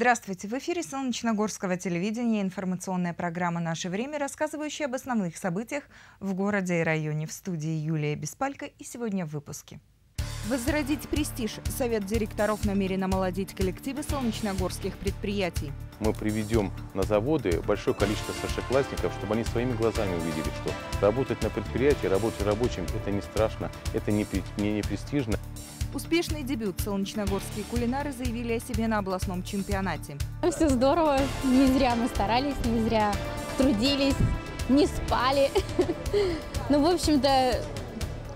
Здравствуйте! В эфире Солнечногорского телевидения информационная программа «Наше время», рассказывающая об основных событиях в городе и районе. В студии Юлия Беспалько и сегодня в выпуске. Возродить престиж. Совет директоров намерен омолодить коллективы солнечногорских предприятий. Мы приведем на заводы большое количество старшеклассников, чтобы они своими глазами увидели, что работать на предприятии, работать рабочим – это не страшно, это не, не, не престижно. Успешный дебют солнечногорские кулинары заявили о себе на областном чемпионате. Все здорово, не зря мы старались, не зря трудились, не спали. Ну, в общем-то,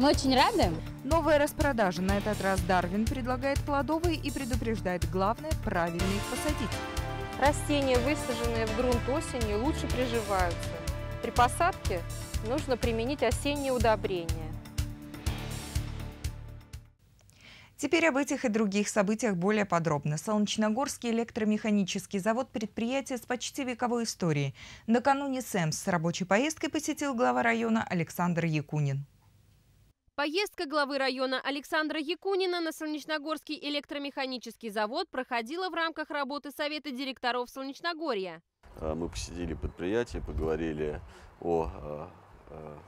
мы очень рады. Новая распродажа. На этот раз Дарвин предлагает плодовые и предупреждает главное – правильно их посадить. Растения, высаженные в грунт осенью, лучше приживаются. При посадке нужно применить осенние удобрения. Теперь об этих и других событиях более подробно. Солнечногорский электромеханический завод – предприятие с почти вековой историей. Накануне СЭМС с рабочей поездкой посетил глава района Александр Якунин. Поездка главы района Александра Якунина на Солнечногорский электромеханический завод проходила в рамках работы Совета директоров Солнечногорья. А, мы посетили предприятие, поговорили о а, а,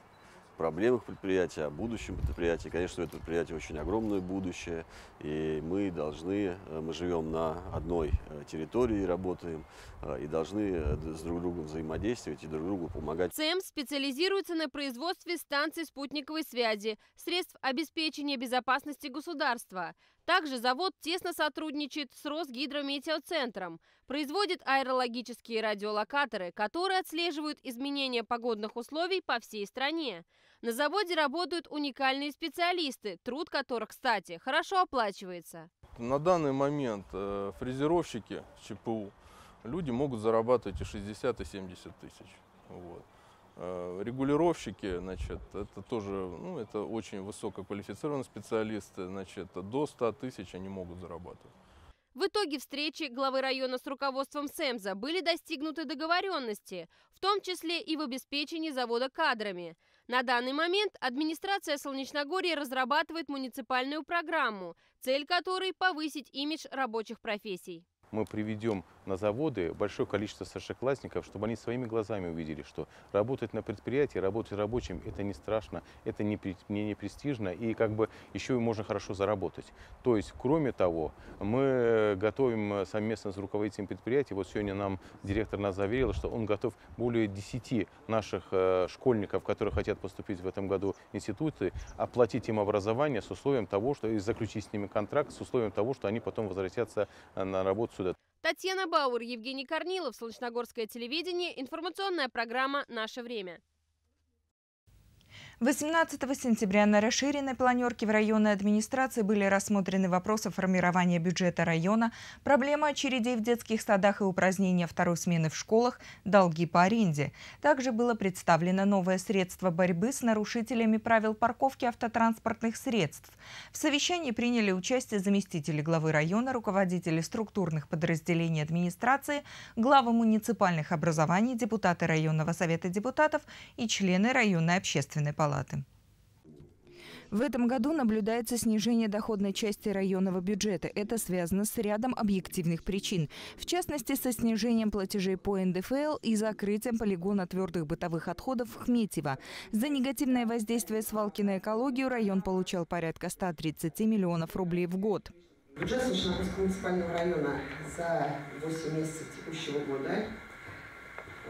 проблемах предприятия, о будущем предприятия. Конечно, у этого предприятия очень огромное будущее, и мы должны, э, мы живем на одной э, территории, работаем, э, и должны с друг другом взаимодействовать и друг другу помогать. ЦЕМ специализируется на производстве станций спутниковой связи, средств обеспечения безопасности государства. Также завод тесно сотрудничает с Росгидрометеоцентром, производит аэрологические радиолокаторы, которые отслеживают изменения погодных условий по всей стране. На заводе работают уникальные специалисты, труд которых, кстати, хорошо оплачивается. На данный момент э, фрезеровщики ЧПУ люди могут зарабатывать и 60, и 70 тысяч. Вот. Э, регулировщики, значит, это тоже, ну, это очень высококвалифицированные специалисты, значит, до 100 тысяч они могут зарабатывать. В итоге встречи главы района с руководством СЭМЗа были достигнуты договоренности, в том числе и в обеспечении завода кадрами. На данный момент администрация Солнечногорья разрабатывает муниципальную программу, цель которой – повысить имидж рабочих профессий мы приведем на заводы большое количество старшеклассников, чтобы они своими глазами увидели, что работать на предприятии, работать рабочим – это не страшно, это не, не, не престижно, и как бы еще и можно хорошо заработать. То есть, кроме того, мы готовим совместно с руководителем предприятия, вот сегодня нам директор нас заверил, что он готов более 10 наших э, школьников, которые хотят поступить в этом году в институты, оплатить им образование с условием того, что и заключить с ними контракт, с условием того, что они потом возвратятся на работу сюда. Татьяна Бауэр, Евгений Корнилов, Солнечногорское телевидение, информационная программа «Наше время». 18 сентября на расширенной планерке в районной администрации были рассмотрены вопросы формирования бюджета района, проблема очередей в детских садах и упразднения второй смены в школах, долги по аренде. Также было представлено новое средство борьбы с нарушителями правил парковки автотранспортных средств. В совещании приняли участие заместители главы района, руководители структурных подразделений администрации, главы муниципальных образований, депутаты районного совета депутатов и члены районной общественной палаты палаты. В этом году наблюдается снижение доходной части районного бюджета. Это связано с рядом объективных причин. В частности, со снижением платежей по НДФЛ и закрытием полигона твердых бытовых отходов в Хметьево. За негативное воздействие свалки на экологию район получал порядка 130 миллионов рублей в год. Бюджет Солнечногорского муниципального района за 8 месяцев текущего года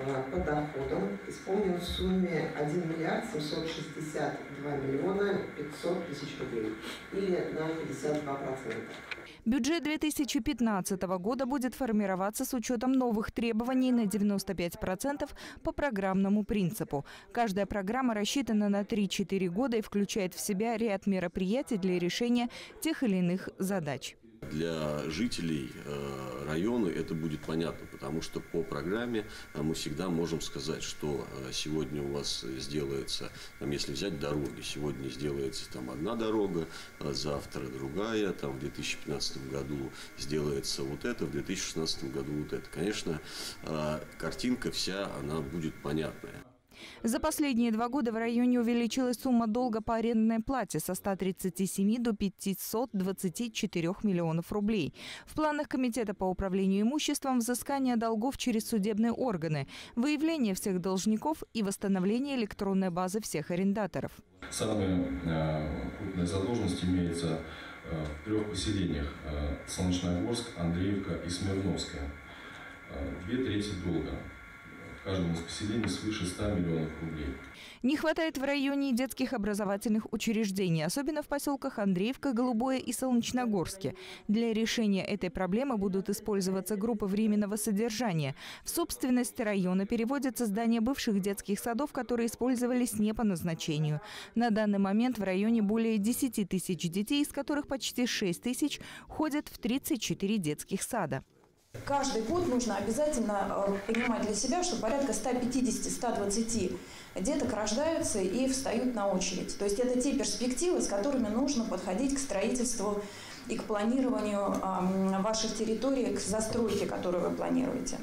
по доходам исполнен в сумме 1 миллиард 762 миллиона 500 тысяч рублей или на 52%. Бюджет 2015 года будет формироваться с учетом новых требований на 95% по программному принципу. Каждая программа рассчитана на 3-4 года и включает в себя ряд мероприятий для решения тех или иных задач. Для жителей э, района это будет понятно, потому что по программе э, мы всегда можем сказать, что э, сегодня у вас сделается, там, если взять дороги, сегодня сделается там одна дорога, завтра другая, там в 2015 году сделается вот это, в 2016 году вот это. Конечно, картинка вся, она будет понятная. За последние два года в районе увеличилась сумма долга по арендной плате со 137 до 524 миллионов рублей. В планах Комитета по управлению имуществом взыскание долгов через судебные органы, выявление всех должников и восстановление электронной базы всех арендаторов. Самая э, крупная задолженность имеется э, в трех поселениях э, – Солнечногорск, Андреевка и Смирновская. Две трети долга каждому из поселений свыше 100 миллионов рублей. Не хватает в районе детских образовательных учреждений, особенно в поселках Андреевка, Голубое и Солнечногорске. Для решения этой проблемы будут использоваться группы временного содержания. В собственность района переводятся здания бывших детских садов, которые использовались не по назначению. На данный момент в районе более 10 тысяч детей, из которых почти 6 тысяч ходят в 34 детских сада. Каждый год нужно обязательно э, понимать для себя, что порядка 150-120 деток рождаются и встают на очередь. То есть это те перспективы, с которыми нужно подходить к строительству и к планированию ваших территорий, к застройке, которую вы планируете.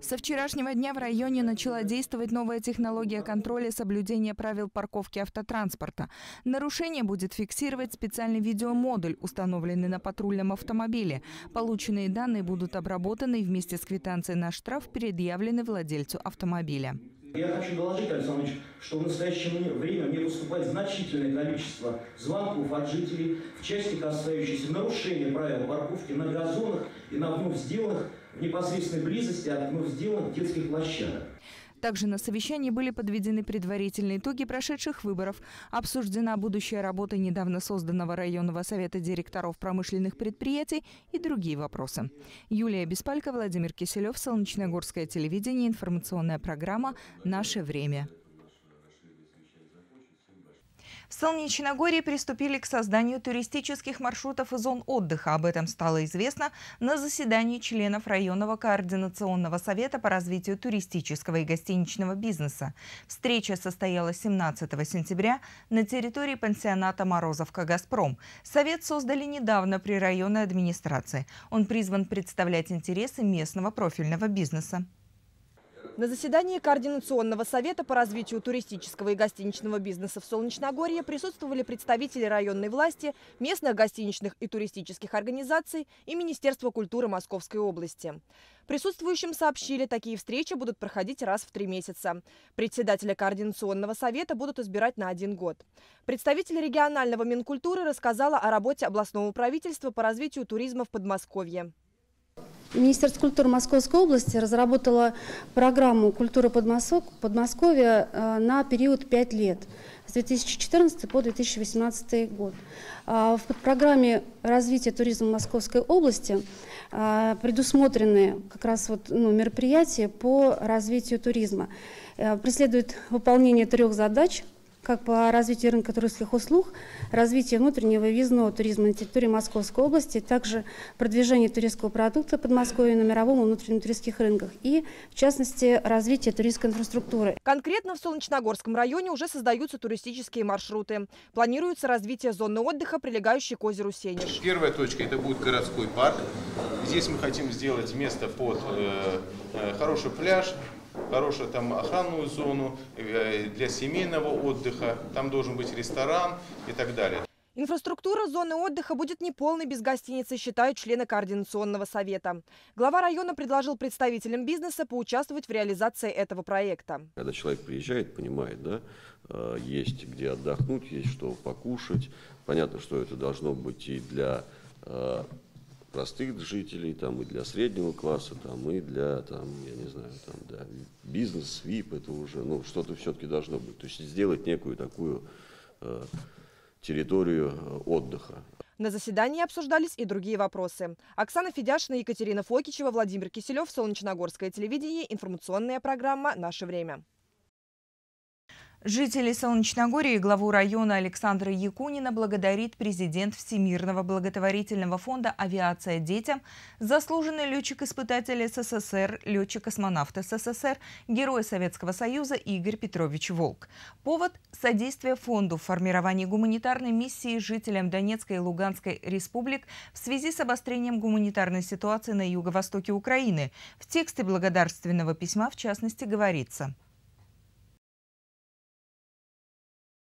Со вчерашнего дня в районе начала действовать новая технология контроля соблюдения правил парковки автотранспорта. Нарушение будет фиксировать специальный видеомодуль, установленный на патрульном автомобиле. Полученные данные будут обработаны и вместе с квитанцией на штраф предъявлены владельцу автомобиля. Я хочу доложить, Александр что в настоящее время мне поступает значительное количество звонков от жителей в части, касающейся нарушения правил парковки на газонах и на вновь сделанных в непосредственной близости от вновь сделанных детских площадок. Также на совещании были подведены предварительные итоги прошедших выборов. Обсуждена будущая работа недавно созданного районного совета директоров промышленных предприятий и другие вопросы. Юлия Беспалько, Владимир Киселев, Солнечногорское телевидение, информационная программа «Наше время». В Солнечногорье приступили к созданию туристических маршрутов и зон отдыха. Об этом стало известно на заседании членов районного координационного совета по развитию туристического и гостиничного бизнеса. Встреча состоялась 17 сентября на территории пансионата «Морозовка Газпром». Совет создали недавно при районной администрации. Он призван представлять интересы местного профильного бизнеса. На заседании Координационного совета по развитию туристического и гостиничного бизнеса в Солнечногорье присутствовали представители районной власти, местных гостиничных и туристических организаций и Министерства культуры Московской области. Присутствующим сообщили, такие встречи будут проходить раз в три месяца. Председателя Координационного совета будут избирать на один год. Представитель регионального Минкультуры рассказала о работе областного правительства по развитию туризма в Подмосковье. Министерство культуры Московской области разработало программу «Культура Подмосковья» э, на период 5 лет, с 2014 по 2018 год. А в программе развития туризма Московской области э, предусмотрены как раз вот, ну, мероприятия по развитию туризма. Э, преследует выполнение трех задач – как по развитию рынка туристских услуг, развитию внутреннего визного туризма на территории Московской области, также продвижение туристского продукта Подмосковья на мировом и внутреннем туристских рынках и, в частности, развитие туристской инфраструктуры. Конкретно в Солнечногорском районе уже создаются туристические маршруты. Планируется развитие зоны отдыха, прилегающей к озеру Сенеж. Первая точка – это будет городской парк. Здесь мы хотим сделать место под э, э, хороший пляж, хорошую там охранную зону э, для семейного отдыха, там должен быть ресторан и так далее. Инфраструктура зоны отдыха будет неполной без гостиницы, считают члены Координационного совета. Глава района предложил представителям бизнеса поучаствовать в реализации этого проекта. Когда человек приезжает, понимает, да, э, есть где отдохнуть, есть что покушать. Понятно, что это должно быть и для э, простых жителей, там, и для среднего класса, там, и для, там, я не знаю, там, да, бизнес, ВИП, это уже, ну, что-то все-таки должно быть. То есть сделать некую такую э, территорию э, отдыха. На заседании обсуждались и другие вопросы. Оксана Федяшина, Екатерина Фокичева, Владимир Киселев, Солнечногорское телевидение, информационная программа «Наше время». Жители Солнечногории главу района Александра Якунина благодарит президент Всемирного благотворительного фонда «Авиация детям», заслуженный летчик-испытатель СССР, летчик-космонавт СССР, герой Советского Союза Игорь Петрович Волк. Повод – содействие фонду в формировании гуманитарной миссии жителям Донецкой и Луганской республик в связи с обострением гуманитарной ситуации на юго-востоке Украины. В тексте благодарственного письма, в частности, говорится –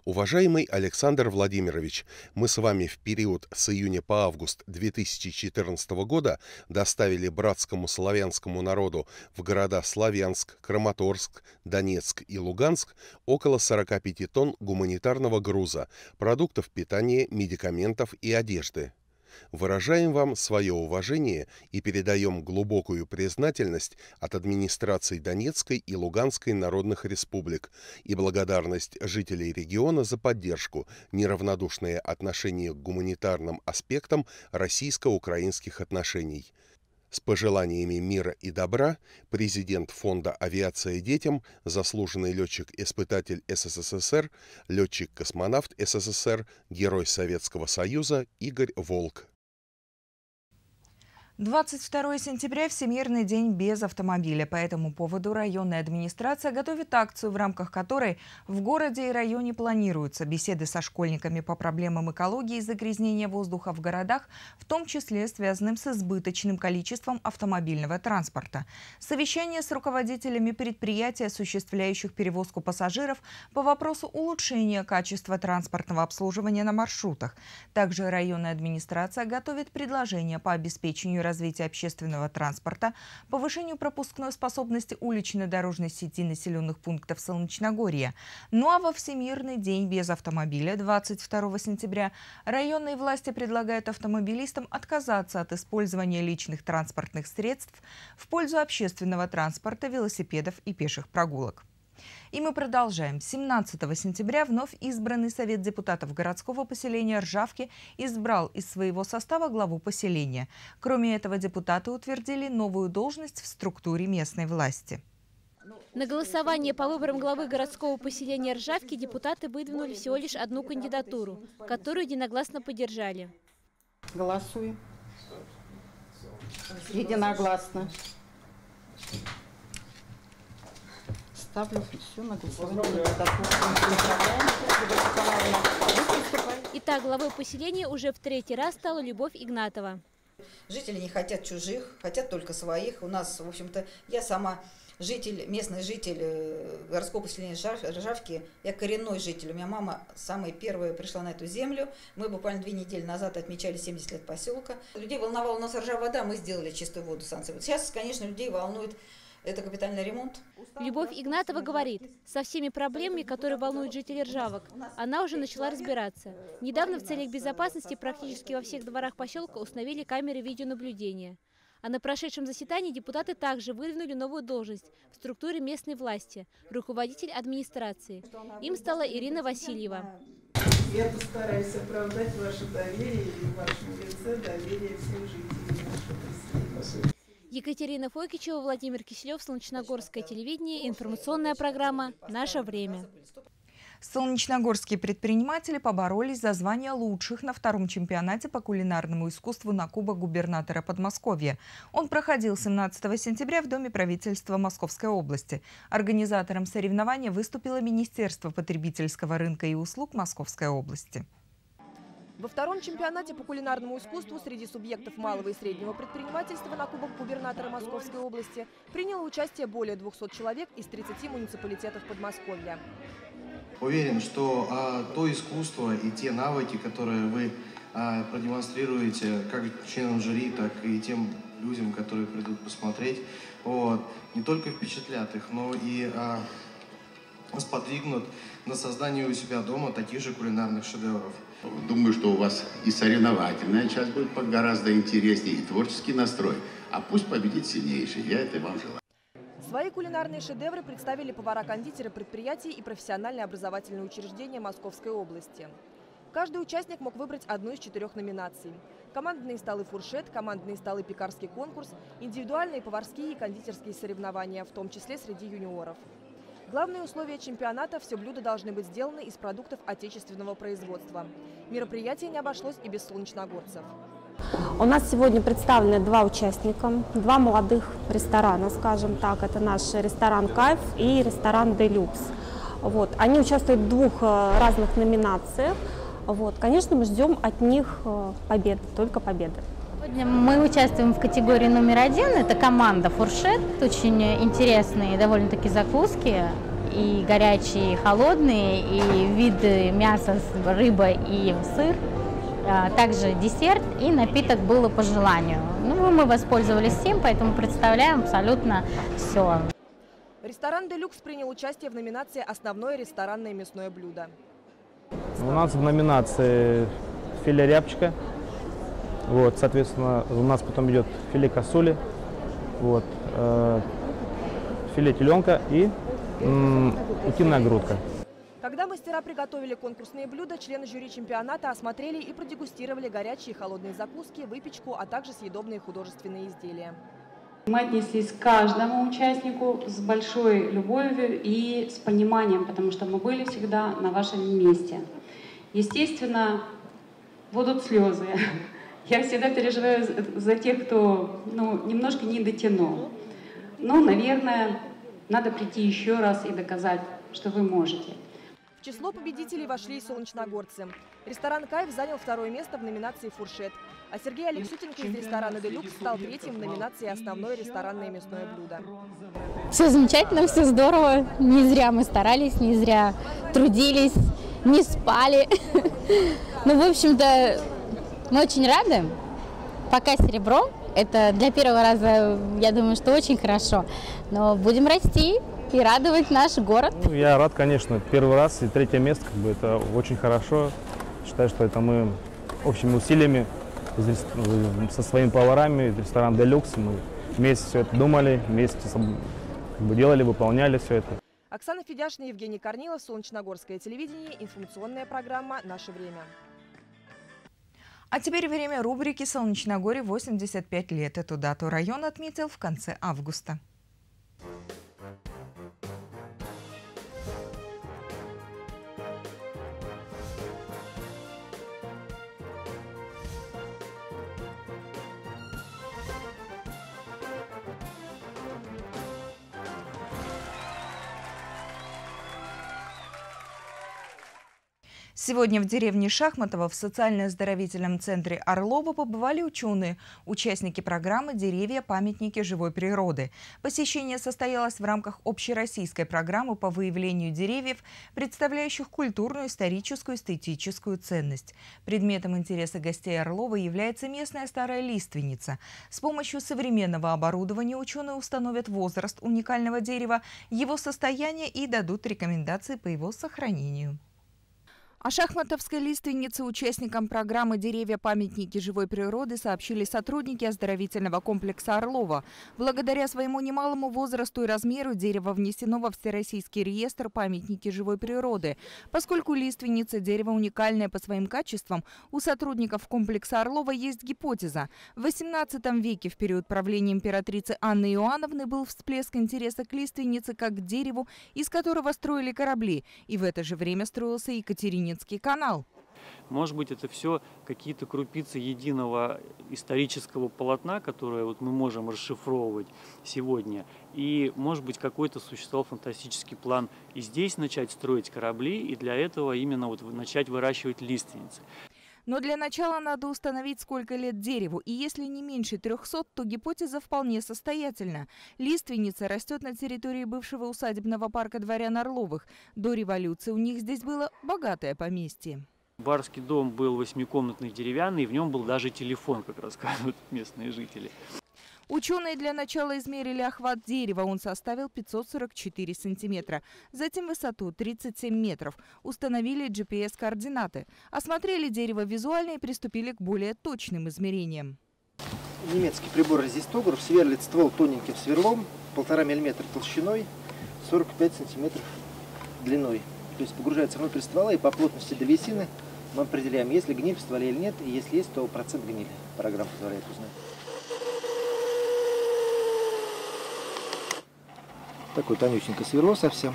Уважаемый Александр Владимирович, мы с вами в период с июня по август 2014 года доставили братскому славянскому народу в города Славянск, Краматорск, Донецк и Луганск около 45 тонн гуманитарного груза, продуктов питания, медикаментов и одежды. Выражаем вам свое уважение и передаем глубокую признательность от администраций Донецкой и Луганской народных республик и благодарность жителей региона за поддержку, неравнодушное отношение к гуманитарным аспектам российско-украинских отношений. С пожеланиями мира и добра президент Фонда «Авиация детям», заслуженный летчик-испытатель СССР, летчик-космонавт СССР, герой Советского Союза Игорь Волк. 22 сентября – Всемирный день без автомобиля. По этому поводу районная администрация готовит акцию, в рамках которой в городе и районе планируются беседы со школьниками по проблемам экологии и загрязнения воздуха в городах, в том числе связанным с избыточным количеством автомобильного транспорта. Совещание с руководителями предприятий, осуществляющих перевозку пассажиров по вопросу улучшения качества транспортного обслуживания на маршрутах. Также районная администрация готовит предложения по обеспечению развития общественного транспорта, повышению пропускной способности уличной дорожной сети населенных пунктов Солнечногорья. Ну а во Всемирный день без автомобиля 22 сентября районные власти предлагают автомобилистам отказаться от использования личных транспортных средств в пользу общественного транспорта, велосипедов и пеших прогулок. И мы продолжаем. 17 сентября вновь избранный Совет депутатов городского поселения Ржавки избрал из своего состава главу поселения. Кроме этого, депутаты утвердили новую должность в структуре местной власти. На голосование по выборам главы городского поселения Ржавки депутаты выдвинули всего лишь одну кандидатуру, которую единогласно поддержали. Голосуем. Единогласно. Ставлю все на голосование. Итак, главой поселения уже в третий раз стала Любовь Игнатова. Жители не хотят чужих, хотят только своих. У нас, в общем-то, я сама житель, местный житель э, городского поселения Ржавки, я коренной житель. У меня мама самая первая пришла на эту землю. Мы буквально две недели назад отмечали 70 лет поселка. Людей волновала у нас ржавая вода, мы сделали чистую воду станции. Сейчас, конечно, людей волнует это капитальный ремонт. Любовь Игнатова говорит, со всеми проблемами, которые волнуют жителей Ржавок, она уже начала разбираться. Недавно в целях безопасности практически во всех дворах поселка установили камеры видеонаблюдения. А на прошедшем заседании депутаты также выдвинули новую должность в структуре местной власти – руководитель администрации. Им стала Ирина Васильева. Я постараюсь оправдать ваше доверие и в вашем лице доверие всех жителей нашего поселения. Екатерина Фойкичева, Владимир Киселев, Солнечногорское телевидение, информационная программа «Наше время». Солнечногорские предприниматели поборолись за звание лучших на втором чемпионате по кулинарному искусству на Кубок губернатора Подмосковья. Он проходил 17 сентября в Доме правительства Московской области. Организатором соревнования выступило Министерство потребительского рынка и услуг Московской области. Во втором чемпионате по кулинарному искусству среди субъектов малого и среднего предпринимательства на Кубок губернатора Московской области приняло участие более 200 человек из 30 муниципалитетов Подмосковья. Уверен, что а, то искусство и те навыки, которые вы а, продемонстрируете как членам жюри, так и тем людям, которые придут посмотреть, вот, не только впечатлят их, но и а, сподвигнут на создание у себя дома таких же кулинарных шедевров. Думаю, что у вас и соревновательная часть будет гораздо интереснее, и творческий настрой. А пусть победит сильнейший. Я это вам желаю. Свои кулинарные шедевры представили повара-кондитеры предприятий и профессиональные образовательные учреждения Московской области. Каждый участник мог выбрать одну из четырех номинаций. Командные столы «Фуршет», командные столы «Пекарский конкурс», индивидуальные поварские и кондитерские соревнования, в том числе среди юниоров. Главные условия чемпионата – все блюда должны быть сделаны из продуктов отечественного производства. Мероприятие не обошлось и без солнечногорцев. У нас сегодня представлены два участника, два молодых ресторана, скажем так. Это наш ресторан «Кайф» и ресторан «Делюкс». Вот. Они участвуют в двух э, разных номинациях. Вот. Конечно, мы ждем от них э, победы, только победы. Сегодня мы участвуем в категории номер один. Это команда «Фуршет». Очень интересные довольно-таки закуски. и горячие, и холодные, и виды мяса, рыба и сыр. А, также десерт и напиток было по желанию. Ну, мы воспользовались всем, поэтому представляем абсолютно все. Ресторан «Делюкс» принял участие в номинации «Основное ресторанное мясное блюдо». У нас в номинации филе рябчика. Вот, соответственно, у нас потом идет филе косули, вот, э, филе теленка и м, утиная грудка. Когда мастера приготовили конкурсные блюда, члены жюри чемпионата осмотрели и продегустировали горячие и холодные закуски, выпечку, а также съедобные художественные изделия. Мы отнеслись к каждому участнику с большой любовью и с пониманием, потому что мы были всегда на вашем месте. Естественно, будут слезы. Я всегда переживаю за тех, кто ну, немножко не дотянул. Но, наверное, надо прийти еще раз и доказать, что вы можете. В число победителей вошли и солнечногорцы. Ресторан «Кайф» занял второе место в номинации «Фуршет». А Сергей Алексютенко из ресторана «Делюкс» стал третьим в номинации «Основное ресторанное мясное блюдо». Все замечательно, все здорово. Не зря мы старались, не зря трудились, не спали. Ну, в общем-то, мы очень рады. Пока серебро. Это для первого раза, я думаю, что очень хорошо. Но будем расти и радовать наш город. Ну, я рад, конечно, первый раз и третье место, как бы это очень хорошо. Считаю, что это мы общими усилиями со своими поварами, ресторан Делюкс, мы вместе все это думали, вместе как бы, делали, выполняли все это. Оксана Федяшина, Евгений Корнилов, Солнечногорское телевидение, информационная программа «Наше время». А теперь время рубрики «Солнечногорье 85 лет». Эту дату район отметил в конце августа. Сегодня в деревне Шахматово в социально-оздоровительном центре Орлова побывали ученые, участники программы «Деревья. Памятники живой природы». Посещение состоялось в рамках общероссийской программы по выявлению деревьев, представляющих культурную, историческую, эстетическую ценность. Предметом интереса гостей Орлова является местная старая лиственница. С помощью современного оборудования ученые установят возраст уникального дерева, его состояние и дадут рекомендации по его сохранению. О шахматовской лиственнице участникам программы «Деревья-памятники живой природы» сообщили сотрудники оздоровительного комплекса «Орлова». Благодаря своему немалому возрасту и размеру дерево внесено во Всероссийский реестр «Памятники живой природы». Поскольку лиственница дерево уникальное по своим качествам, у сотрудников комплекса «Орлова» есть гипотеза. В XVIII веке, в период правления императрицы Анны Иоанновны, был всплеск интереса к лиственнице как к дереву, из которого строили корабли. И в это же время строился Екатерине Ленинский канал. Может быть, это все какие-то крупицы единого исторического полотна, которое вот мы можем расшифровывать сегодня. И, может быть, какой-то существовал фантастический план и здесь начать строить корабли, и для этого именно вот начать выращивать лиственницы. Но для начала надо установить, сколько лет дереву, и если не меньше 300, то гипотеза вполне состоятельна. Лиственница растет на территории бывшего усадебного парка дворян Орловых. До революции у них здесь было богатое поместье. Барский дом был восьмикомнатный деревянный, и в нем был даже телефон, как рассказывают местные жители. Ученые для начала измерили охват дерева. Он составил 544 сантиметра. Затем высоту 37 метров. Установили GPS-координаты. Осмотрели дерево визуально и приступили к более точным измерениям. Немецкий прибор резистограф сверлит ствол тоненьким сверлом, полтора миллиметра толщиной, 45 сантиметров длиной. То есть погружается внутрь ствола и по плотности древесины мы определяем, есть ли гниль в стволе или нет, и если есть, то процент гнили. Программа позволяет узнать. Такое тонюсенькое сверло совсем.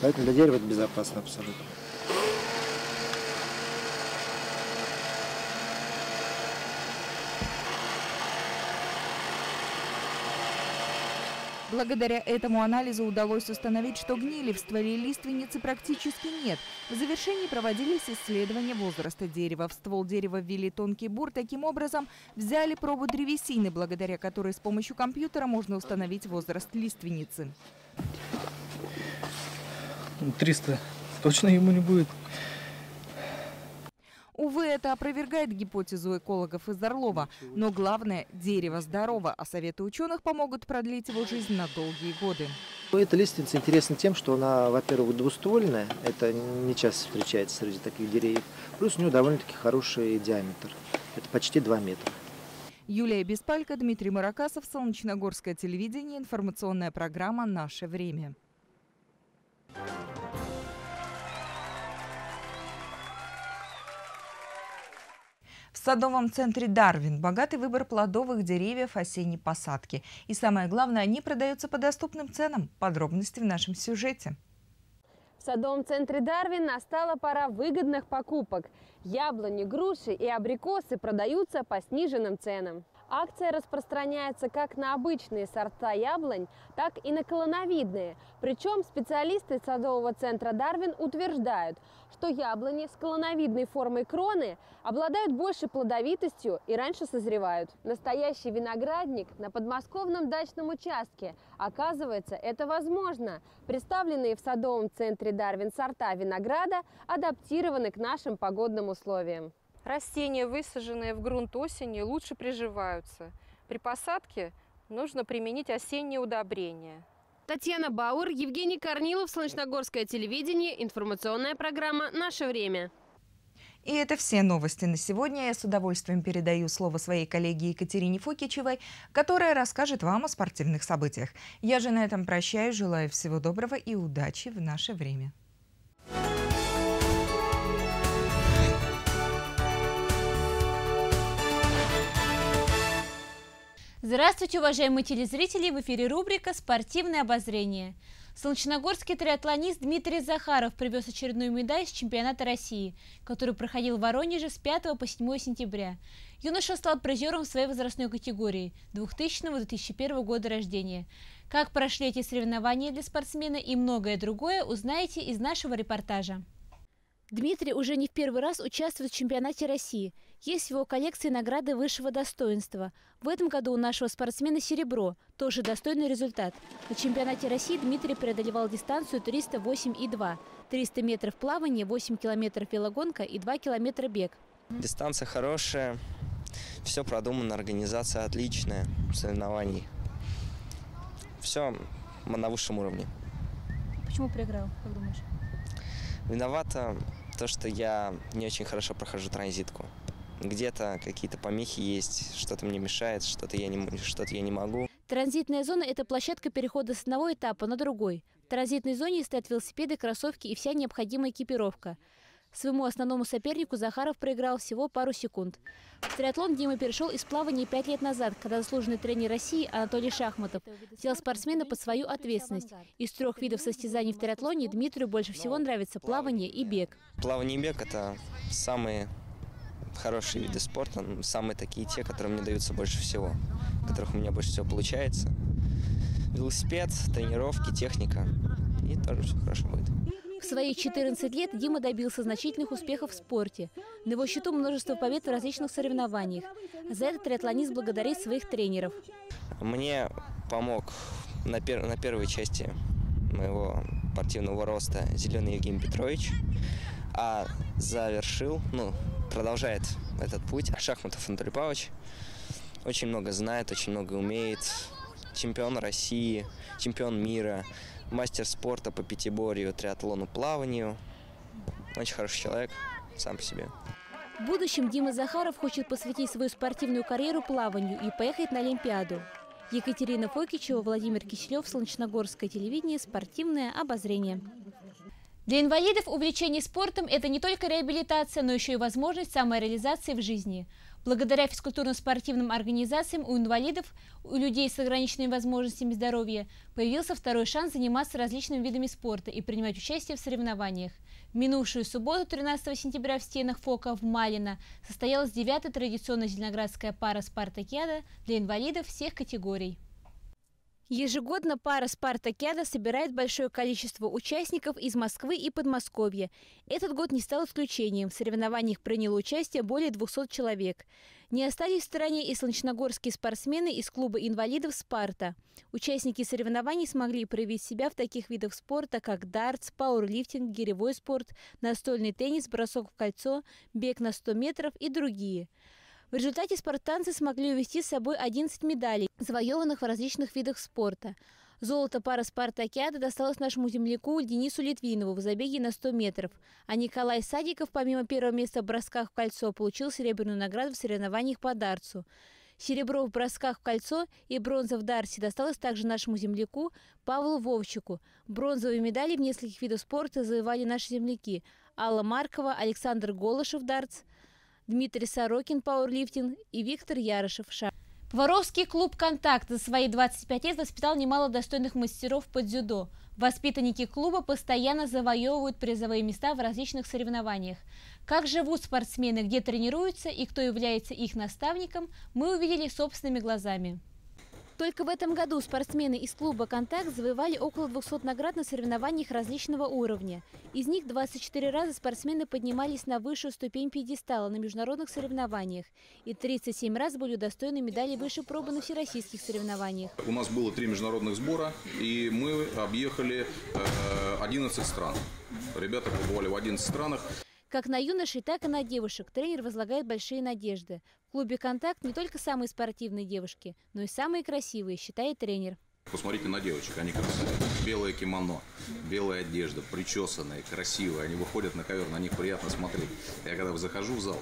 Поэтому для дерева это безопасно абсолютно. Благодаря этому анализу удалось установить, что гнили в стволе лиственницы практически нет. В завершении проводились исследования возраста дерева. В ствол дерева ввели тонкий бур. Таким образом, взяли пробу древесины, благодаря которой с помощью компьютера можно установить возраст лиственницы. 300 точно ему не будет. Увы, это опровергает гипотезу экологов из Орлова. Но главное – дерево здорово, а советы ученых помогут продлить его жизнь на долгие годы. Эта лиственница интересна тем, что она, во-первых, двуствольная, это не часто встречается среди таких деревьев, плюс у нее довольно-таки хороший диаметр, это почти 2 метра. Юлия Беспалько, Дмитрий Маракасов, Солнечногорское телевидение, информационная программа «Наше время». В садовом центре «Дарвин» богатый выбор плодовых деревьев осенней посадки. И самое главное, они продаются по доступным ценам. Подробности в нашем сюжете. В садовом центре Дарвин настала пора выгодных покупок. Яблони, груши и абрикосы продаются по сниженным ценам. Акция распространяется как на обычные сорта яблонь, так и на колоновидные. Причем специалисты садового центра Дарвин утверждают, что яблони с колоновидной формой кроны обладают большей плодовитостью и раньше созревают. Настоящий виноградник на подмосковном дачном участке. Оказывается, это возможно. Представленные в садовом центре Дарвин сорта винограда адаптированы к нашим погодным условиям. Растения, высаженные в грунт осенью, лучше приживаются. При посадке нужно применить осеннее удобрение. Татьяна Бауэр, Евгений Корнилов, Солнечногорское телевидение, информационная программа «Наше время». И это все новости на сегодня. Я с удовольствием передаю слово своей коллеге Екатерине Фокичевой, которая расскажет вам о спортивных событиях. Я же на этом прощаюсь, желаю всего доброго и удачи в наше время. Здравствуйте, уважаемые телезрители! В эфире рубрика «Спортивное обозрение». Солнечногорский триатлонист Дмитрий Захаров привез очередную медаль с чемпионата России, который проходил в Воронеже с 5 по 7 сентября. Юноша стал призером своей возрастной категории 2000-2001 года рождения. Как прошли эти соревнования для спортсмена и многое другое узнаете из нашего репортажа. Дмитрий уже не в первый раз участвует в чемпионате России. Есть в его коллекции награды высшего достоинства. В этом году у нашего спортсмена серебро, тоже достойный результат. На чемпионате России Дмитрий преодолевал дистанцию 308,2. 300 метров плавания, 8 километров велогонка и 2 километра бег. Дистанция хорошая, все продумано, организация отличная, соревнований. Все на высшем уровне. Почему проиграл, как думаешь? Виновата то, что я не очень хорошо прохожу транзитку. Где-то какие-то помехи есть, что-то мне мешает, что-то я, не, что я не могу. Транзитная зона – это площадка перехода с одного этапа на другой. В транзитной зоне стоят велосипеды, кроссовки и вся необходимая экипировка. Своему основному сопернику Захаров проиграл всего пару секунд. В триатлон Дима перешел из плавания пять лет назад, когда заслуженный тренер России Анатолий Шахматов взял спортсмена под свою ответственность. Из трех видов состязаний в триатлоне Дмитрию больше всего нравится плавание и бег. Плавание и бег – это самые хорошие виды спорта, самые такие те, которые мне даются больше всего, которых у меня больше всего получается. Велосипед, тренировки, техника, и тоже все хорошо будет. В свои 14 лет Дима добился значительных успехов в спорте. На его счету множество побед в различных соревнованиях. За это триатлонист благодарит своих тренеров. Мне помог на, пер на первой части моего спортивного роста Зеленый Евгений Петрович, а завершил, ну, продолжает этот путь Шахматов Анатолий Павлович. Очень много знает, очень много умеет. Чемпион России, чемпион мира, мастер спорта по пятиборью, триатлону, плаванию. Очень хороший человек сам по себе. В будущем Дима Захаров хочет посвятить свою спортивную карьеру плаванию и поехать на Олимпиаду. Екатерина Фокичева, Владимир Киселев, Солнечногорское телевидение, спортивное обозрение. Для инвалидов увлечение спортом – это не только реабилитация, но еще и возможность самореализации в жизни – Благодаря физкультурно-спортивным организациям у инвалидов, у людей с ограниченными возможностями здоровья появился второй шанс заниматься различными видами спорта и принимать участие в соревнованиях. В минувшую субботу, 13 сентября, в стенах ФОКа в Малино состоялась девятая традиционная зеленоградская пара «Спартакиада» для инвалидов всех категорий. Ежегодно пара «Спартакиада» собирает большое количество участников из Москвы и Подмосковья. Этот год не стал исключением. В соревнованиях приняло участие более 200 человек. Не остались в стороне и солнечногорские спортсмены из клуба инвалидов «Спарта». Участники соревнований смогли проявить себя в таких видах спорта, как дартс, пауэрлифтинг, гиревой спорт, настольный теннис, бросок в кольцо, бег на 100 метров и другие. В результате спартанцы смогли увезти с собой 11 медалей, завоеванных в различных видах спорта. Золото пара «Спартакиада» досталось нашему земляку Денису Литвинову в забеге на 100 метров, а Николай Садиков, помимо первого места в бросках в кольцо, получил серебряную награду в соревнованиях по дартсу. Серебро в бросках в кольцо и бронза в дарсе досталось также нашему земляку Павлу Вовчику. Бронзовые медали в нескольких видах спорта завоевали наши земляки Алла Маркова, Александр Голышев дартс – Дмитрий Сорокин, пауэрлифтинг и Виктор Ярышев, шаг. Воровский клуб «Контакт» за свои 25 лет воспитал немало достойных мастеров под дзюдо. Воспитанники клуба постоянно завоевывают призовые места в различных соревнованиях. Как живут спортсмены, где тренируются и кто является их наставником, мы увидели собственными глазами. Только в этом году спортсмены из клуба «Контакт» завоевали около 200 наград на соревнованиях различного уровня. Из них 24 раза спортсмены поднимались на высшую ступень пьедестала на международных соревнованиях. И 37 раз были удостоены медали выше пробы на всероссийских соревнованиях. У нас было три международных сбора, и мы объехали 11 э, стран. Ребята побывали в 11 странах. Как на юношей, так и на девушек тренер возлагает большие надежды. В клубе «Контакт» не только самые спортивные девушки, но и самые красивые, считает тренер. Посмотрите на девочек, они красивые. Белое кимоно, белая одежда, причесанные, красивые. Они выходят на ковер, на них приятно смотреть. Я когда захожу в зал,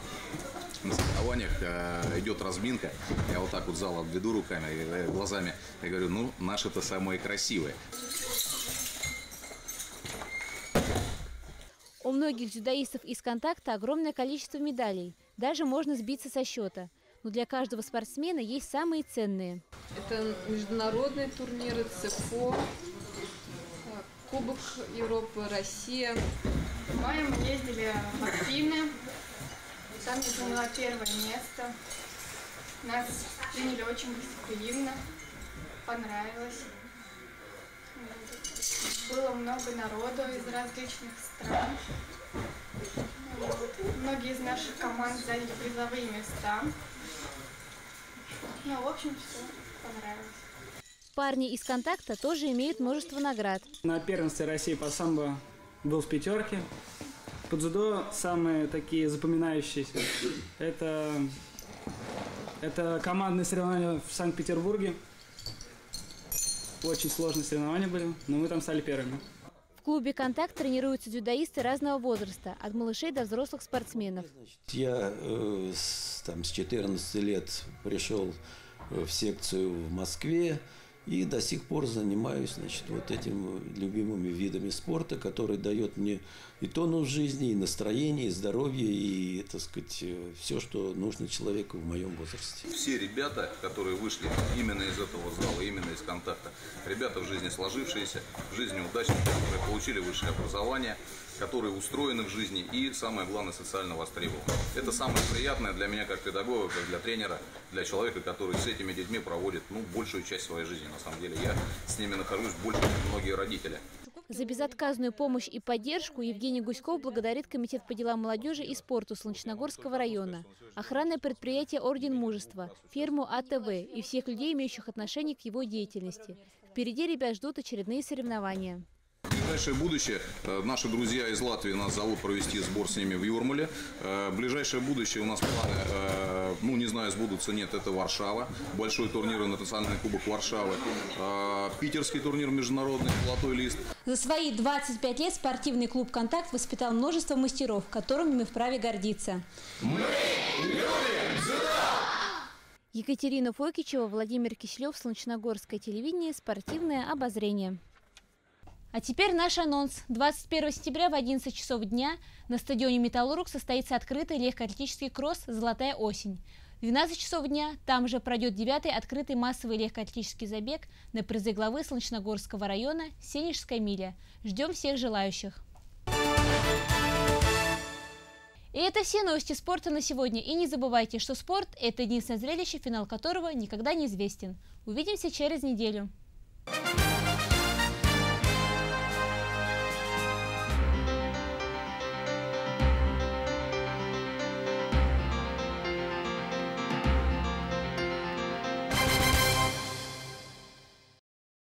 на соревнованиях э, идет разминка, я вот так вот зал обведу руками, э, глазами, я говорю, ну, наши-то самые красивые. У многих дзюдоистов из контакта огромное количество медалей. Даже можно сбиться со счета. Но для каждого спортсмена есть самые ценные. Это международные турниры, ЦФО, Кубок Европы, Россия. В мае мы ездили в Афины. Там я заняла первое место. Нас приняли очень гостеприимно. Понравилось. Было много народу из различных стран. Многие из наших команд заняли призовые места. Ну, в общем, все понравилось. Парни из «Контакта» тоже имеют множество наград. На первенстве России по самбо был в пятерке. По дзюдо самые такие запоминающиеся. Это, это командные соревнования в Санкт-Петербурге. Очень сложные соревнования были, но мы там стали первыми. В клубе «Контакт» тренируются дзюдоисты разного возраста, от малышей до взрослых спортсменов. Я э, с, там, с 14 лет пришел в секцию в Москве, и до сих пор занимаюсь значит, вот этими любимыми видами спорта, который дает мне и тонус жизни, и настроение, и здоровье, и, так сказать, все, что нужно человеку в моем возрасте. Все ребята, которые вышли именно из этого зала, именно из контакта, ребята в жизни сложившиеся, в жизни удачные, которые получили высшее образование, которые устроены в жизни и, самое главное, социально востребованы. Это самое приятное для меня как педагога, как для тренера, для человека, который с этими детьми проводит ну, большую часть своей жизни. На самом деле я с ними нахожусь больше, чем многие родители. За безотказную помощь и поддержку Евгений Гуськов благодарит Комитет по делам молодежи и спорту Солнечногорского района, охранное предприятие «Орден мужества», фирму АТВ и всех людей, имеющих отношение к его деятельности. Впереди ребят ждут очередные соревнования ближайшее будущее э, наши друзья из Латвии нас зовут провести сбор с ними в Юрмале. В э, ближайшее будущее у нас планы, э, ну не знаю, сбудутся, нет, это Варшава. Большой турнир, национальный кубок Варшавы. Питерский турнир международный, золотой лист. За свои 25 лет спортивный клуб «Контакт» воспитал множество мастеров, которыми мы вправе гордиться. Мы любим дзюдо! Екатерина Фокичева, Владимир Киселев, Солнечногорское телевидение, спортивное обозрение. А теперь наш анонс. 21 сентября в 11 часов дня на стадионе «Металлург» состоится открытый легкоатлетический кросс «Золотая осень». В 12 часов дня там же пройдет девятый открытый массовый легкоатлетический забег на призы главы Солнечногорского района «Сенежская миля». Ждем всех желающих. И это все новости спорта на сегодня. И не забывайте, что спорт – это единственное зрелище, финал которого никогда не известен. Увидимся через неделю.